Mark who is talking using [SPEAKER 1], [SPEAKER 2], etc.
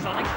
[SPEAKER 1] Sonic